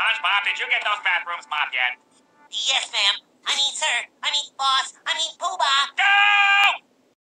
SpongeBob, did you get those bathrooms mopped yet? Yes, ma'am. I mean, sir. I mean, boss.